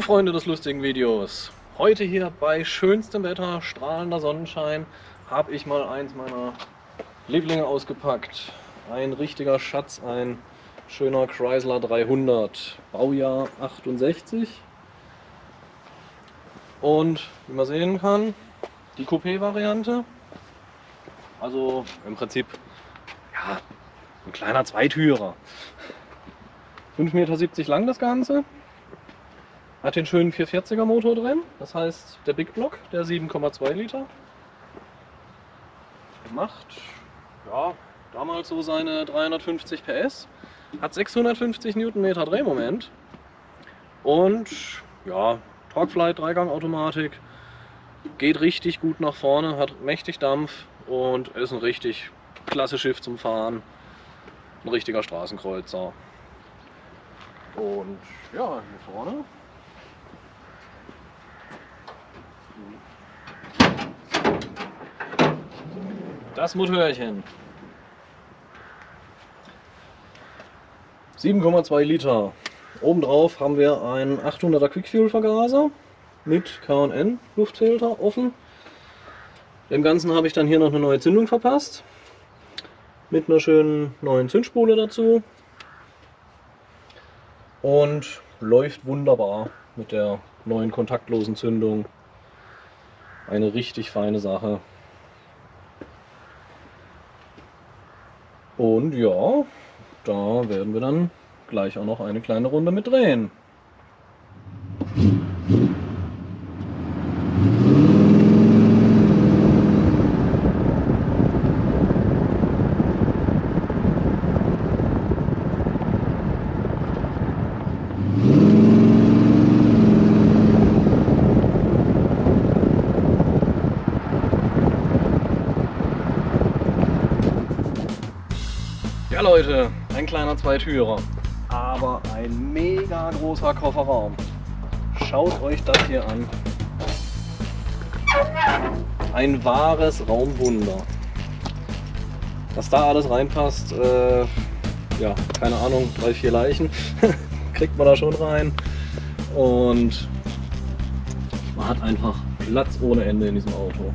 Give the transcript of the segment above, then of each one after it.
Freunde des lustigen Videos. Heute hier bei schönstem Wetter, strahlender Sonnenschein, habe ich mal eins meiner Lieblinge ausgepackt. Ein richtiger Schatz, ein schöner Chrysler 300, Baujahr 68. Und wie man sehen kann, die Coupé-Variante. Also im Prinzip ja, ein kleiner Zweitürer. 5,70 Meter lang das Ganze. Hat den schönen 440er Motor drin, das heißt der Big Block, der 7,2 Liter. Macht ja, damals so seine 350 PS, hat 650 Newtonmeter Drehmoment und ja, Torqueflight, Dreigang-Automatik, geht richtig gut nach vorne, hat mächtig Dampf und ist ein richtig klasse Schiff zum Fahren. Ein richtiger Straßenkreuzer. Und ja, hier vorne Das Motorchen. 7,2 Liter. Obendrauf haben wir einen 800er Quickfuel Vergaser mit K&N Luftfilter offen. Dem Ganzen habe ich dann hier noch eine neue Zündung verpasst. Mit einer schönen neuen Zündspule dazu. Und läuft wunderbar mit der neuen kontaktlosen Zündung. Eine richtig feine Sache. Und ja, da werden wir dann gleich auch noch eine kleine Runde mit drehen. Leute, ein kleiner Zweitürer, aber ein mega großer Kofferraum. Schaut euch das hier an. Ein wahres Raumwunder. Was da alles reinpasst, äh, ja, keine Ahnung, drei, vier Leichen kriegt man da schon rein. Und man hat einfach Platz ohne Ende in diesem Auto.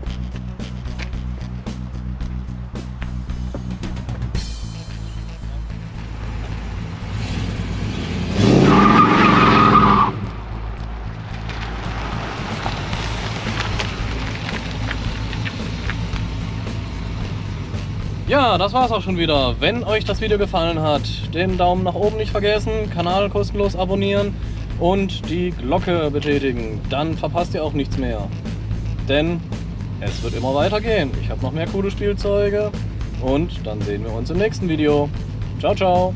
Ja, das war's auch schon wieder. Wenn euch das Video gefallen hat, den Daumen nach oben nicht vergessen, Kanal kostenlos abonnieren und die Glocke betätigen. Dann verpasst ihr auch nichts mehr. Denn es wird immer weitergehen. Ich habe noch mehr coole Spielzeuge und dann sehen wir uns im nächsten Video. Ciao, ciao!